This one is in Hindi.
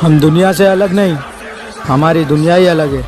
हम दुनिया से अलग नहीं हमारी दुनिया ही अलग है।